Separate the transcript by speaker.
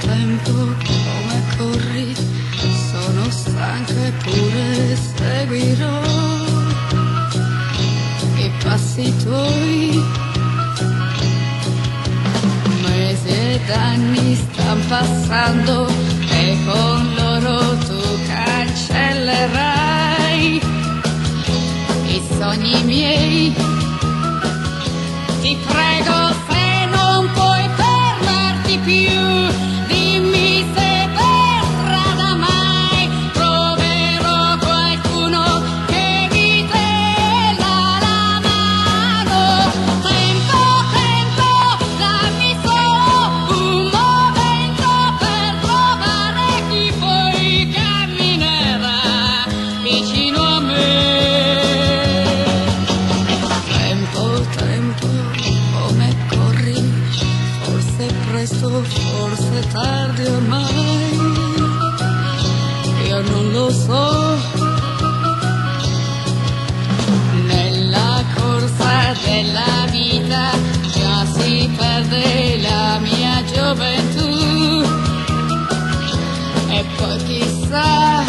Speaker 1: tempo come corri, sono stanca eppure seguirò i passi tuoi. Mesi ed anni stanno passando e con loro tu cancellerai i sogni miei. Ti prego se non puoi fermarti più, presto, forse tardi ormai, io non lo so. Nella corsa della vita già si perde la mia gioventù e poi chissà,